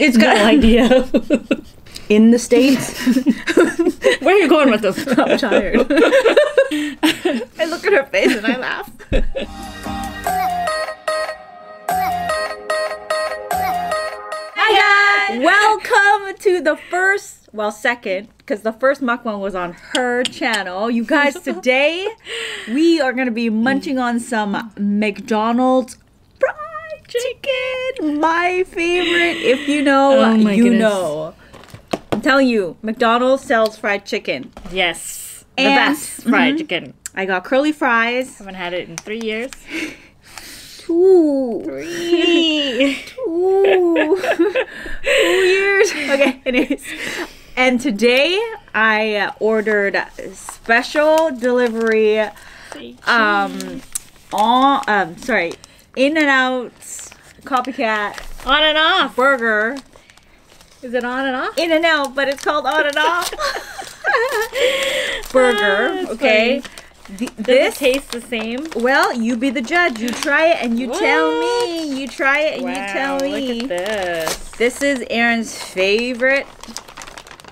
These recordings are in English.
It's No got idea. in the states. Where are you going with this? I'm tired. I look at her face and I laugh. Hi guys! Welcome to the first, well, second, because the first mukbang was on her channel. You guys, today we are gonna be munching on some McDonald's chicken. My favorite. If you know, Oh you goodness. know. I'm telling you, McDonald's sells fried chicken. Yes. The And- best fried mhm. chicken. I got curly fries. Haven't had it in three years. Two. Three. Two. Two years. Okay, anyways. And today I uh, ordered special delivery um on um sorry, In and out, copycat on and off. burger. Is it on and off? In and Out, but it's called On and Off. burger, ah, That's okay? funny. The- this it taste the same? Well, you be the judge. You try it and you tell me. You try it and you tell Wow, me. Look at this. This is Aaron's favorite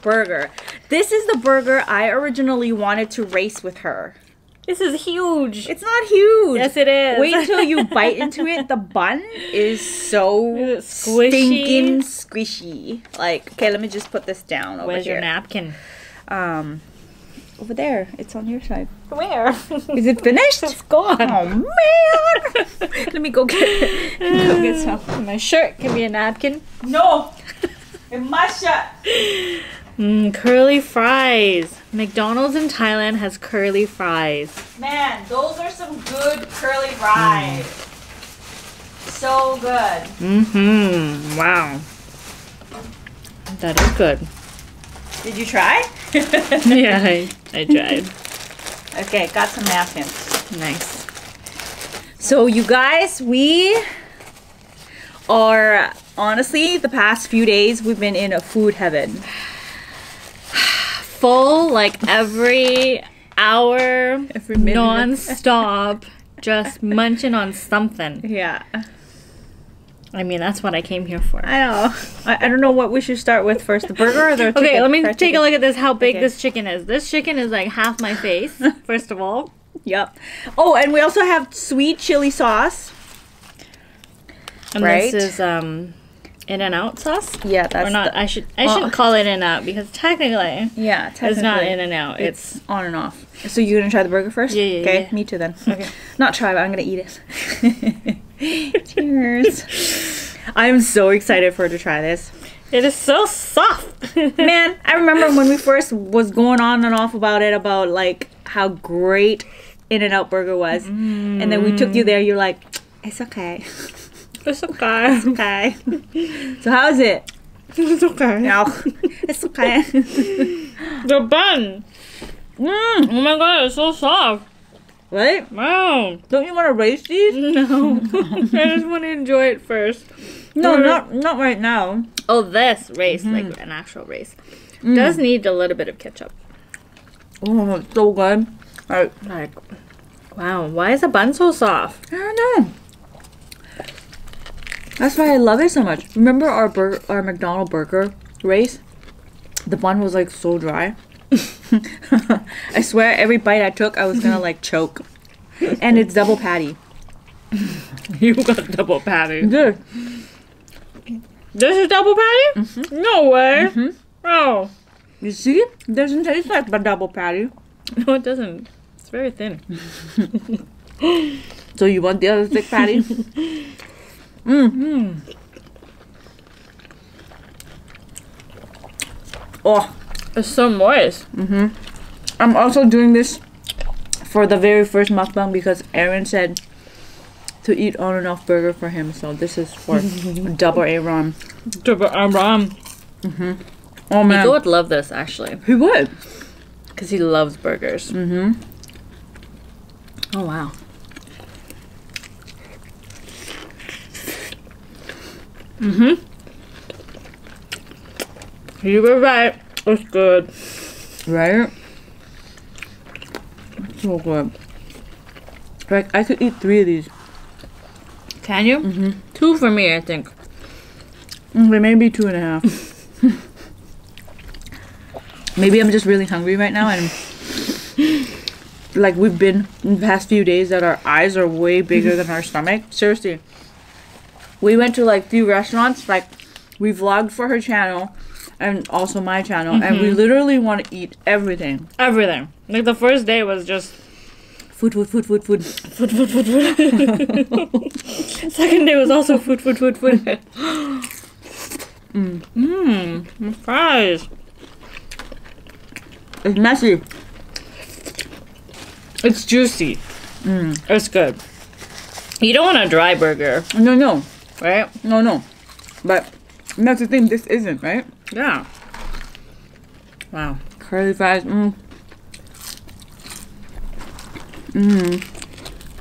burger. This is the burger I originally wanted to race with her. This is huge. It's not huge. yes, it is. Wait until you bite into it. The bun is so Is squishy? stinking squishy. Like, okay, let me just put this down over Where's here. your napkin? Um, over there. It's on your side. Where? Is it finished? it's gone. Oh man! let me go get go get some. My shirt can be a napkin. No, it must shut. Mm, curly fries. McDonald's in Thailand has curly fries. Man, those are some good curly fries. So good. Mm-hmm. Wow. That is good. Did you try? yeah, I, I tried. Okay, got some napkins. Nice. So you guys, we are honestly the past few days we've been in a food heaven. Full, like every hour, Every minute. non-stop, just munching on something. Yeah, I mean, that's what I came here for. I know. I, I don't know what we should start with first, the burger or the chicken? Okay, let me take a look at this. How big Okay. this chicken is. This chicken is like half my face. First of all, Yep. Oh, and we also have sweet chili sauce. and Right. this is um, In and Out sauce. Yeah, that's or not? the- I should I Oh. shouldn't call it In and Out because technically yeah, it's not. In and Out. It's, It's on and off. So you're gonna try the burger first? Yeah, yeah, Okay, yeah. me too then. Okay. Not try, but I'm gonna eat it. Cheers. I'm so excited for her to try this. it is so soft. Man, I remember when we first was going on and off about it about like how great In and Out Burger was, and then we took you there. You're like, it's okay, it's okay. It's okay. so how's it? It's okay. No, it's okay. The bun. mm, Oh my god, it's so soft. right? Wow. Don't you want to race these? No. I just want to enjoy it first. No, Or- not not right now. Oh, this race, like an actual race, does need a little bit of ketchup. Oh, it's so good. Alright, Like, wow, why is the bun so soft? I don't know. That's why I love it so much. Remember our bur- our McDonald burger race? The bun was like so dry. I swear every bite I took I was gonna like choke. And it's double patty. You got double patty. Good. This is double patty? Mm-hmm. No way. Oh. You see? It doesn't taste like the double patty. No, it doesn't. It's very thin. So you want the other thick patty? Mm. Oh, It's so moist. Mm-hmm. I'm also doing this for the very first mukbang because Aaron said to eat on and off burger for him. So this is for double A ron. Double um, Oh man, Nico would love this actually, he would. because he loves burgers. Mm-hmm. Oh wow. Mm-hmm. You were right. It's good. Right? So good. Like I could eat three of these. Can you? Mm-hmm. Two for me, I think. Okay, maybe two and a half. maybe I'm just really hungry right now and like we've been in the past few days that our eyes are way bigger than our stomach. Seriously. We went to like few restaurants, like we vlogged for her channel and also my channel and we literally want to eat everything. Everything. Like the first day was just Food, food, food, food, food. food, food, food, food. Second day was also food, food, food, food. Mmm, mm, fries. It's messy. It's juicy. Mm. It's good. You don't want a dry burger, No, no. Right? No, no. But that's the thing, this isn't, right? Yeah. Wow. Curly fries. Mm. Mm.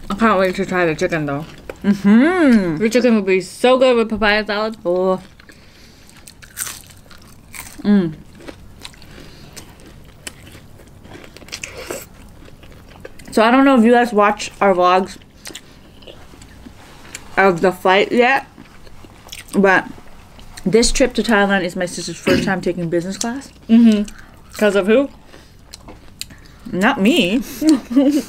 I can't wait to try the chicken though. Mm-hmm. Your chicken would be so good with papaya salad. Oh. Mm. So I don't know if you guys watch our vlogs of the flight yet, but this trip to Thailand is my sister's first time taking business class. Mm-hmm. Because of who? Not me.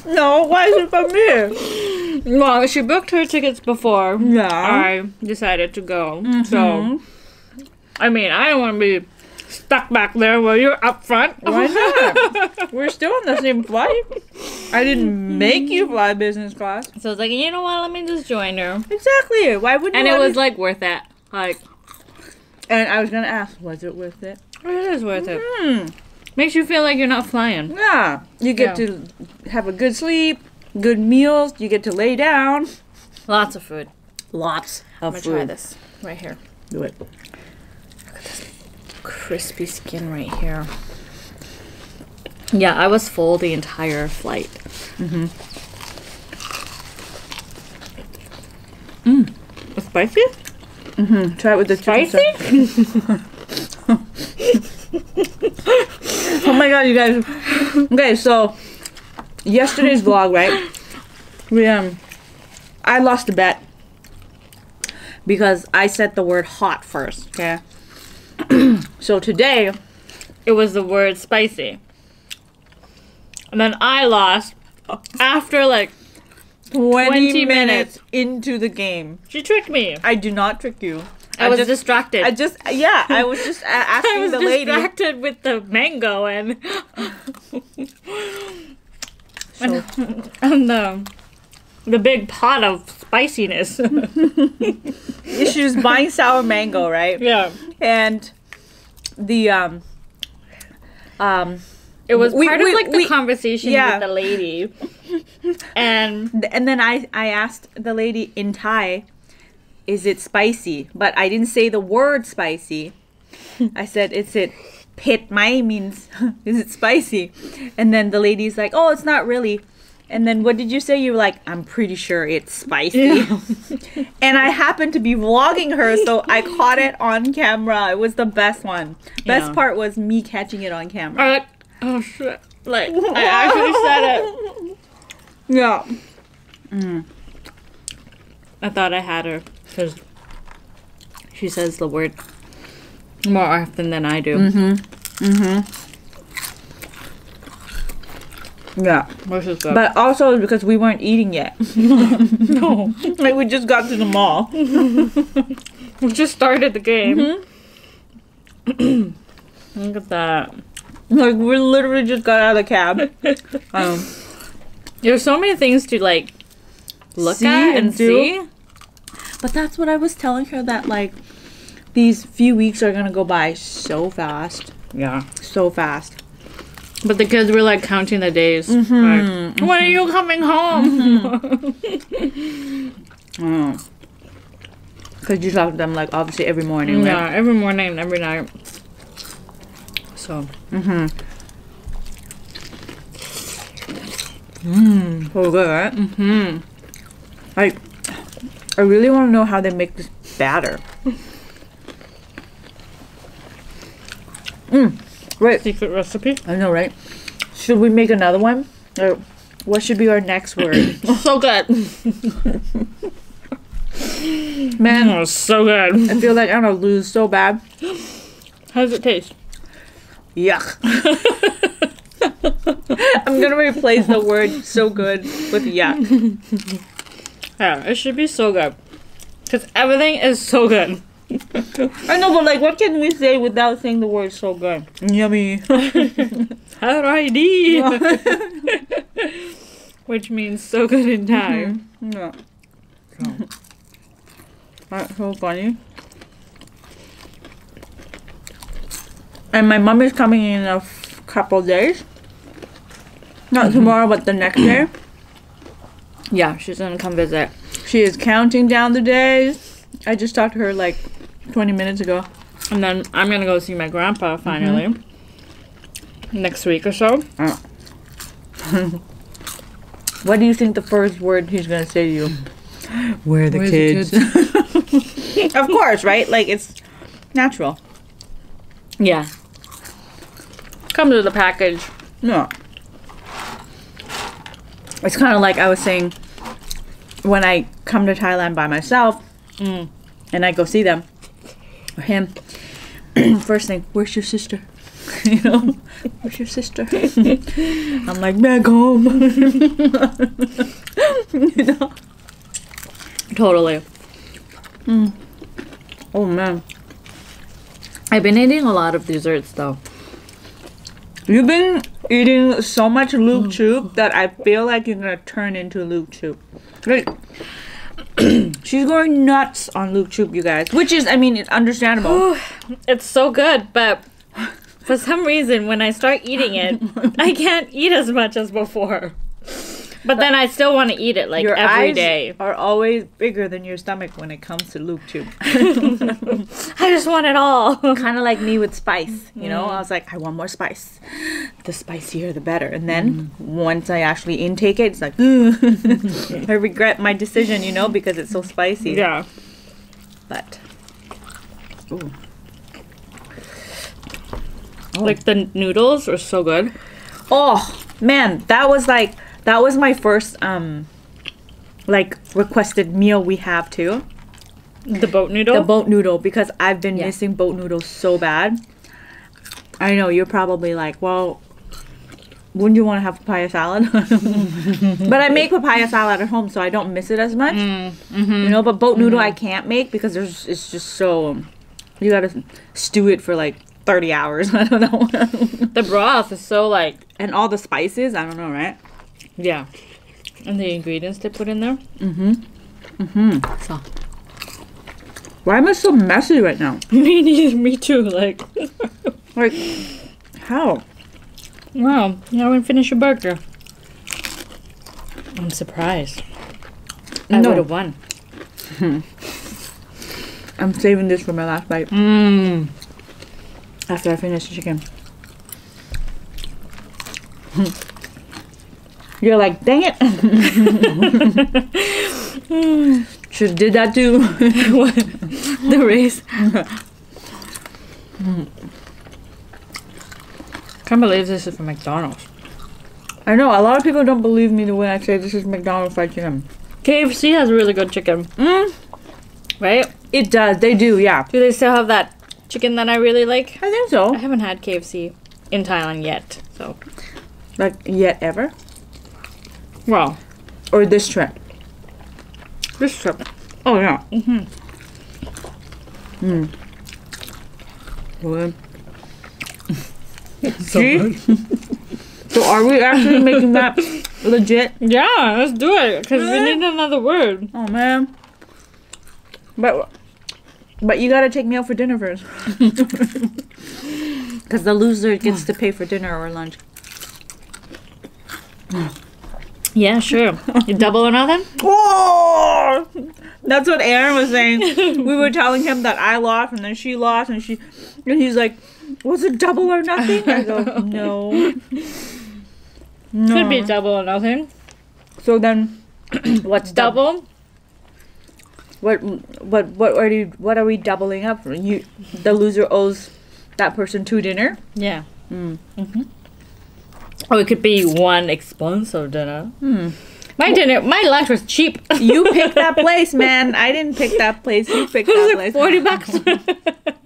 no, why is it for me? Well, she booked her tickets before Yeah. I decided to go. Mm-hmm. So, I mean, I don't want to be stuck back there while you're up front. Why not? We're still on the same flight. I didn't make you fly business class. So I was like, you know what? Let me just join her. Exactly. Why wouldn't And you it was me- like worth it. Like, And I was gonna ask, was it worth it? it is worth it. Hmm. Makes you feel like you're not flying. Yeah. You get Yeah. to have a good sleep, good meals. You get to lay down. Lots of food. Lots of I'm of gonna food. try this right here. Do it. Look at This crispy skin right here. Yeah, I was full the entire flight. Mm-hmm. Mm. Spicy? Mm, hmm. try it with the Spicy? Oh my god, you guys. Okay, so yesterday's vlog, right? We um, I lost a bet because I said the word hot first. Okay. so today, It was the word spicy. And then I lost after like 20, 20 minutes, minutes. into the game, she tricked me. I do not trick you. I, was just, distracted. I just, yeah, I was just asking I was the lady. distracted with the mango and So, and the the big pot of spiciness. she was buying sour mango, right? yeah. And the um, um, It was We- part we- of like the conversation yeah. with the lady. and and then I I asked the lady in Thai, is it spicy? But I didn't say the word spicy. I said, is it pit mai means is it spicy? And then the lady's like, oh, it's not really. And then what did you say? You were like, I'm pretty sure it's spicy. and I happened to be vlogging her, so I caught it on camera. It was the best one. Best Yeah. part was me catching it on camera. Like, oh shit. Like I actually said it. Yeah. I thought I had her because she says the word more often than I do. Mm hmm. Mm hmm. Yeah. Which is good. But also because we weren't eating yet. no, like we just got to the mall. we just started the game. Look at that. Like we literally just got out of the cab. Um, There's so many things to like look See at and see. but that's what I was telling her that like these few weeks are gonna go by so fast, Yeah. so fast. But the kids were like counting the days. Like, when are you coming home? Mm. Cause you talk to them like obviously every morning, yeah, right? every morning and every night. So So good, right? Mm-hmm. Like, I really want to know how they make this batter. Mm. Wait, secret recipe. I know, right? Should we make another one? Or what should be our next word? So good. Man, Oh, so good. I feel like I'm gonna lose so bad. How does it taste? Yuck. I'm gonna replace the word so good with yuck. Yeah, it should be so good. Because everything is so good. I know, but like, what can we say without saying the word so good? Yummy. Alrighty. Which means so good in Thai. Mm-hmm. yeah. That's so funny. And my mom is coming in a f- couple days. Not mm-hmm. tomorrow, but the next day. Yeah, she's gonna come visit. She is counting down the days. I just talked to her like 20 minutes ago. And then I'm gonna go see my grandpa finally. Mm-hmm. Next week or so. What do you think the first word he's gonna say to you? Where are the Where's the kids? of course, right? Like it's natural. Yeah. Comes with a package. No. It's kind of like I was saying when I come to Thailand by myself Mm. and I go see them or him. First thing, where's your sister? you know, where's your sister? I'm like back home. you know. Totally. Oh man, I've been eating a lot of desserts though. You've been eating so much Luke Chup that I feel like you're gonna turn into Luke Chup. Like, she's going nuts on Luke Chup, you guys. Which is, I mean, it's understandable. It's so good, but for some reason when I start eating it, I can't eat as much as before. But then I still want to eat it like your every eyes day. are always bigger than your stomach when it comes to Luke Chup. I just want it all. kind of like me with spice, you know. Mm-hmm. I was like, I want more spice. The spicier, the better. And then once I actually intake it, it's like, I regret my decision, you know, because it's so spicy. yeah. But Like the noodles are so good. oh man, that was like that was my first um like requested meal we have too. The boat noodle. The boat noodle because I've been Yeah. missing boat noodles so bad. I know you're probably like, well, wouldn't you want to have papaya salad? but I make papaya salad at home, so I don't miss it as much. Mm, mm-hmm. You know, but boat noodle I mm-hmm. can't make because there's it's just so you gotta stew it for like thirty hours. I don't know, the broth is so like and all the spices. I don't know, right? Yeah. And the ingredients they put in there. Mm-hmm. Mm-hmm. So Why am I so messy right now? me, me too. Like Like, how? wow, you haven't finished your burger. I'm surprised. I No. would have won. I'm saving this for my last bite Mmm. after I finish the chicken. You're like, dang it. Should did that too. The race. Can't believe this is from McDonald's. I know a lot of people don't believe me the way I say this is McDonald's fried chicken. KFC has really good chicken, Mm, right? it does. They do. Yeah. Do they still have that chicken that I really like? I think so. I haven't had KFC in Thailand yet, so Like yet ever well, or this trip. this trip. Oh yeah. Mm Mhm. Mm. Good. See? so are we actually making that legit? Yeah, let's do it because we need another word. Oh man. But but you gotta take me out for dinner first. Cause the loser gets to pay for dinner or lunch. Yeah, sure. You double or nothing? Oh, that's what Aaron was saying. we were telling him that I lost and then she lost and she and he's like, "Was it double or nothing?" I go, "No." No. Could be double or nothing. So then, what's double? What what what are you what are we doubling up for? You the loser owes that person two dinner. Yeah. Mm. hmm Or it could be one expensive dinner. Hmm. My dinner, my lunch was cheap. You picked that place, man. I didn't pick that place. You picked that was place. forty bucks.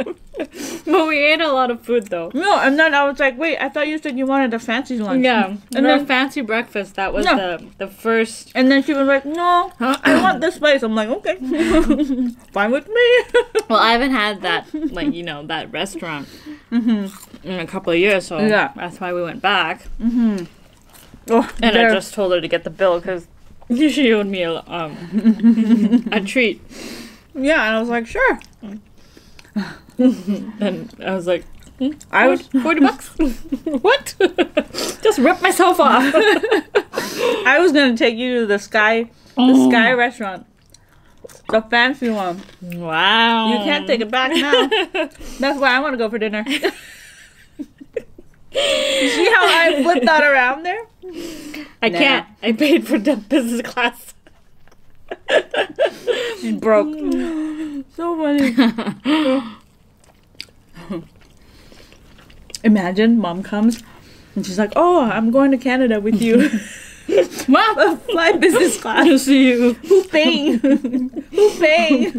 but we ate a lot of food though. No, and then I was like, wait, I thought you said you wanted a fancy lunch. Yeah, And and then- fancy breakfast. That was No. the the first. And then she was like, no, I want this place. I'm like, okay. Fine with me. Well, I haven't had that like you know that restaurant in a couple of years, so Yeah. that's why we went back. oh, And there- I just told her to get the bill because she owed me a um a treat. Yeah, and I was like, sure. And I was like, hmm? I would forty bucks. what? just rip myself off. I was gonna take you to the sky the mm. sky restaurant. The fancy one. Wow. You can't take it back now. That's why I want to go for dinner. You See how I flipped that around there? I Nah. can't. I paid for the business class. She's broke. so funny. Imagine mom comes and she's like, "Oh, I'm going to Canada with you. Mom, Fly business class. to see you. Who's paying? Who's paying?"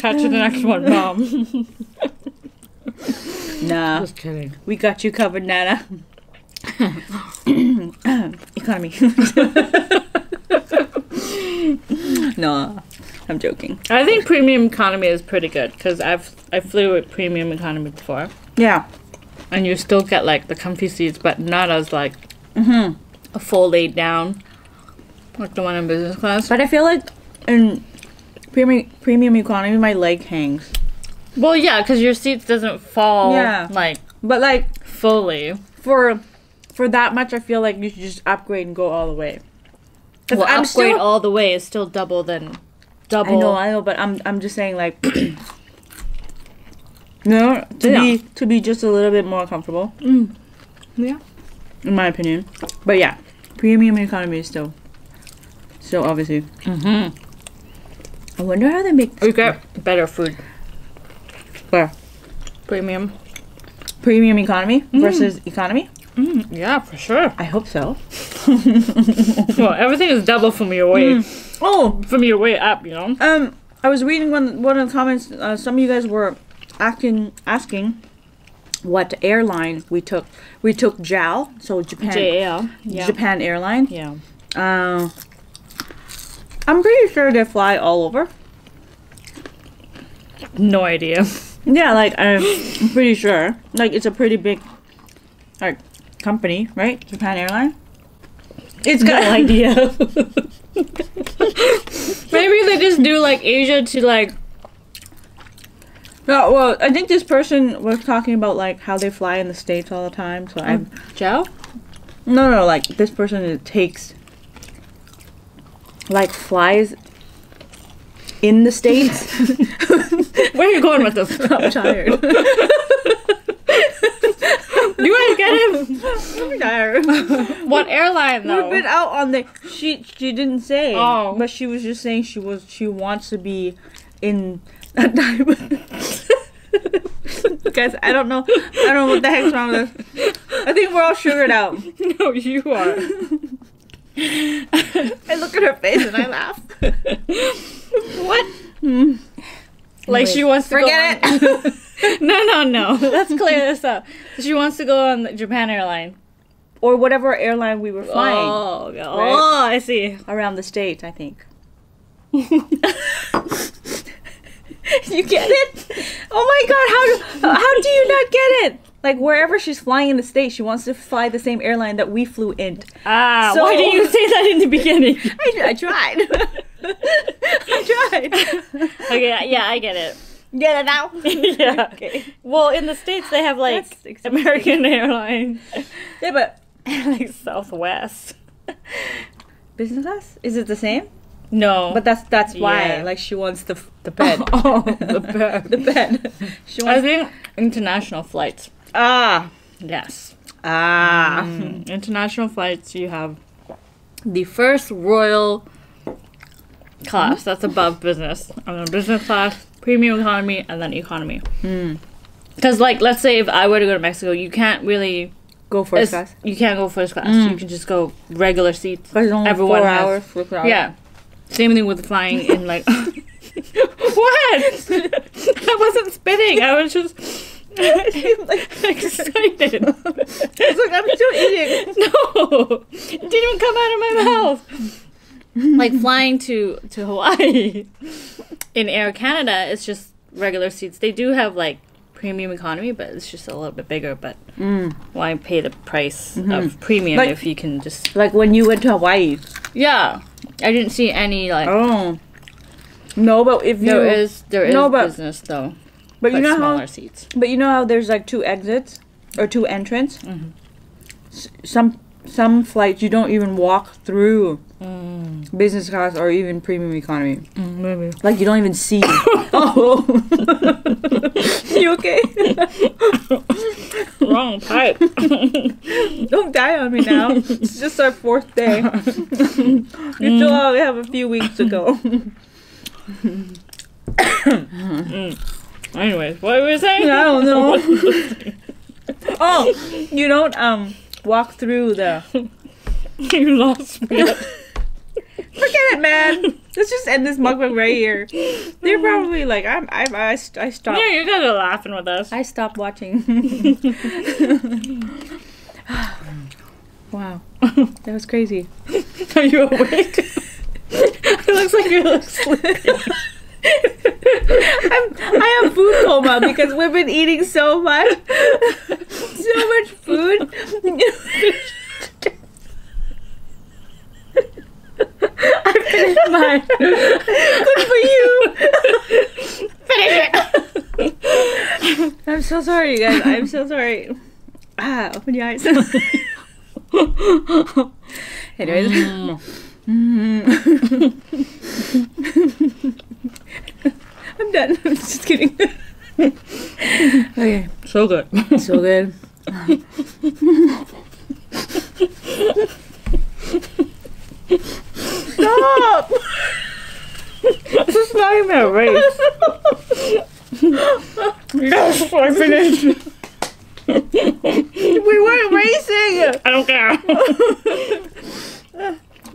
Catch you the next one, mom. Nah, Just kidding. we got you covered, Nana. Economy. no, I'm joking. I think premium economy is pretty good because I've I flew with premium economy before, Yeah. and you still get like the comfy seats, but not as like Mm-hmm. a full laid down, like the one in business class. But I feel like in premium premium economy, my leg hangs. Well, yeah, because your seats doesn't fall Yeah. like But like fully. for for that much, I feel like you should just upgrade and go all the way. Well, I'm upgrade still- all the way is still double than I know, I know, but I'm I'm just saying like. No, to Yeah. be to be just a little bit more comfortable, Yeah. in my opinion. But yeah, premium economy is still, still obviously. Mm-hmm. I wonder how they make You get better food. where Premium. premium economy versus economy. Mm, yeah, for sure. I hope so. well, everything is double from your way Oh, from your way up. You know. Um, I was reading one one of the comments. Uh, some of you guys were asking asking what airline we took. We took JAL, so Japan JAL. Yeah. Japan Airline. Yeah. Uh, I'm pretty sure they fly all over. No idea. Yeah, like I'm, I'm pretty sure. Like it's a pretty big, like company, right? Japan Airline. It's got an idea. Maybe they just do like Asia to like. No, well, I think this person was talking about like how they fly in the states all the time. So I'm oh, Joe? No, no, like this person takes like flies in the states. Where are you going with this? I'm tired. to get him? I'm. What airline though? We've been out on the she she didn't say. Oh. But she was just saying she was she wants to be in that type of Guys, I don't know I don't know what the heck's wrong with us. I think we're all sugared out. no, you are. I look at her face and I laugh. what? Hmm. Like she wants to Forget on- no, no, no. Let's clear this up. She wants to go on the Japan airline. Or whatever airline we were flying. Oh, oh, I see. around the state, I think. you get it? Oh my god, how how do you not get it? Like wherever she's flying in the state, she wants to fly the same airline that we flew in. Ah, So- why didn't you say that in the beginning? I, I tried. I tried. okay, yeah, I get it. Get it now? yeah. Okay. Well, in the states they have like American Airlines, Yeah, but like Southwest. business class is it the same? No, But that's that's why. Yeah. Like she wants the the bed. oh, the bed. the bed. She I think international flights. ah Yes. ah. Mm, international flights, you have the first royal class that's above business, and then business class, premium economy, and then economy. Because, like, let's say if I were to go to Mexico, you can't really go first class. You can't go first class. Mm. You can just go regular seats. Only Everyone four has- hours. Four hours. Yeah. Same thing with flying in like. what? I wasn't spitting. I was just excited. It's like I'm still eating. No, it didn't even come out of my mouth. Like flying to to Hawaii in Air Canada, it's just regular seats. They do have like premium economy, but it's just a little bit bigger. But Mm. why pay the price of premium Like- if you can just? Like when you went to Hawaii. Yeah, I didn't see any like. Oh. No, but if you There is there is No, but- business though, but but you know smaller how seats. but you know how there's like two exits or two entrance. Mhm. S- some some flights you don't even walk through Mm, business class or even premium economy. maybe. Like you don't even see. oh. you okay? Wrong pipe. Don't die on me now. It's just our fourth day. we still only have a few weeks to go. Anyways, what were we saying? I don't know. oh, you don't um walk through the. you lost me. Forget it, man. Let's just end this mukbang right here. They're probably like, I'm, I, I, I stopped. Yeah, you guys are laughing with us. I stopped watching. wow, that was crazy. Are you awake? it looks like you're sleeping. I'm, I have food coma because we've been eating so much, so much food. I finished mine. Good for you. I'm so sorry, you guys. I'm so sorry. Ah, open your eyes. Anyways. I'm done. I'm just kidding. okay. So good. So good. Stop! this is not even a race. We weren't racing! I don't care.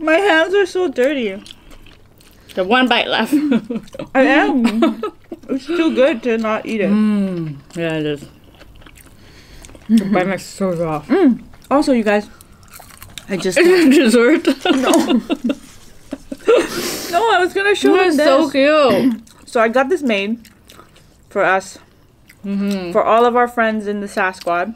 My hands are so dirty. The one bite left. I am. It's too good to not eat it. mm, yeah, it is. The bite makes so raw. Also, you guys, I just. Dessert. no, no, I was gonna show this. so cute. So I got this made for us, Mm-hmm. for all of our friends in the SAS squad.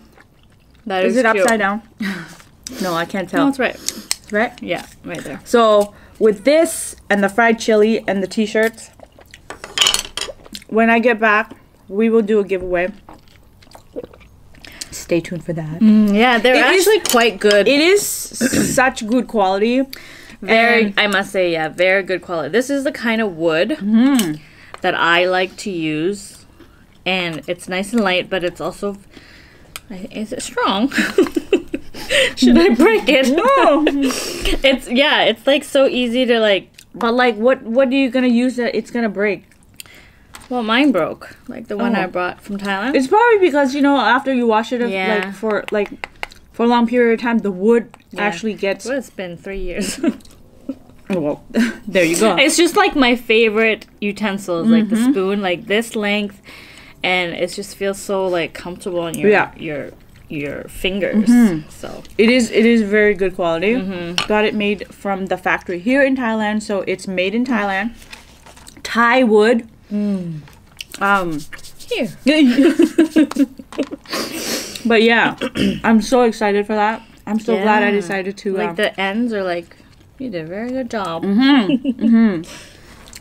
That Is is it cute. upside down? no, I can't tell. No, that's right. Right? Yeah, right there. So with this and the fried chili and the t-shirts, when I get back, we will do a giveaway. Stay tuned for that. Mm, yeah, they're It is- actually quite good. It is such good quality. very, and- I must say, yeah, very good quality. This is the kind of wood Mm. that I like to use, and it's nice and light, but it's also is it strong? Should I break it? No. It's yeah, it's like so easy to like. but like, what what are you gonna use that it's gonna break? Well, mine broke, like the one Oh. I brought from Thailand. It's probably because you know after you wash it, Yeah. like for like for a long period of time, the wood Yeah. actually gets. well, it's been three years. Oh, well, there you go. It's just like my favorite utensils, like the mm-hmm. spoon, like this length, and it just feels so like comfortable on your Yeah. your your fingers. So It is it is very good quality. Mm-hmm. Got it made from the factory here in Thailand, so it's made in Thailand. Thai wood. Mm. Um, here, but yeah, I'm so excited for that. I'm so glad I decided to. like um, the ends are like you did a very good job. Mm-hmm. mm-hmm.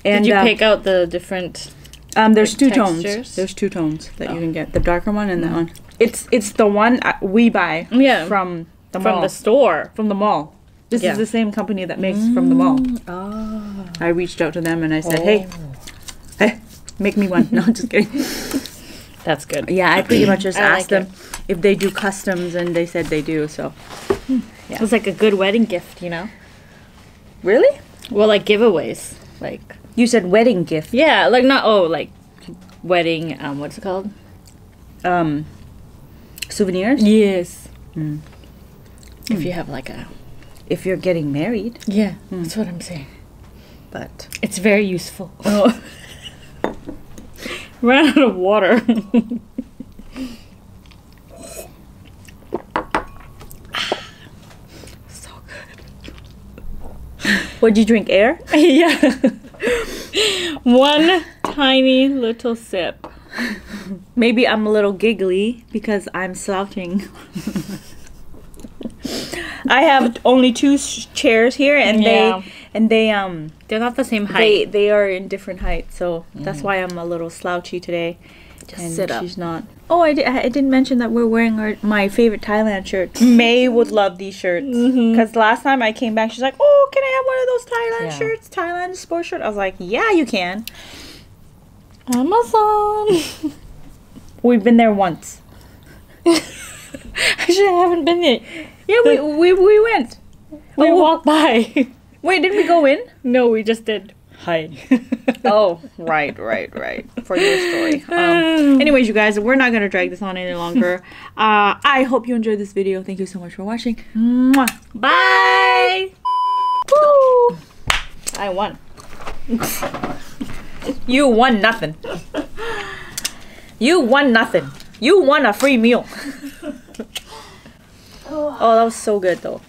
and Did you uh, pick out the different? Um, there's like, two textures? tones. There's two tones that you Oh. can get. The darker one and that mm-hmm. one. It's it's the one uh, we buy Yeah, from the from mall. the store. from the mall. This Yeah. is the same company that makes from the mall. Oh, I reached out to them and I said, "Hey, hey, make me one." No, just kidding. that's good. Yeah, I pretty much just I asked like them if they do customs, and they said they do. So hmm. yeah, It was like a good wedding gift, you know. really, Well, like giveaways, like you said wedding gift. yeah, like not oh like wedding. Um, what's it called? Um, souvenirs. Yes. If you have like a If you're getting married, yeah, that's what I'm saying. but It's very useful. oh, Ran out of water. so good. would you drink air? yeah. One tiny little sip. Maybe I'm a little giggly because I'm slouching. I have only two chairs here, and Yeah. they and they um They're not the same height. they are in different heights, so that's why I'm a little slouchy today. Just and sit up. she's not. Oh, I, di- I didn't mention that we're wearing our my favorite Thailand shirt. May would love these shirts mm-hmm. because last time I came back, she's like, "Oh, can I have one of those Thailand Yeah. shirts? Thailand sports shirt?" I was like, "Yeah, you can." Amazon. We've been there once. Actually, I haven't been yet. Yeah, we we, we went. We Oh. walked by. Wait, didn't we go in? no, we just did. Hi. Oh, right, right, right. For your story. Um, anyways, you guys, we're not gonna drag this on any longer. Uh, I hope you enjoyed this video. Thank you so much for watching. Mwah. Bye. Woo! I won. you won nothing. You won nothing. You won a free meal. oh, that was so good though.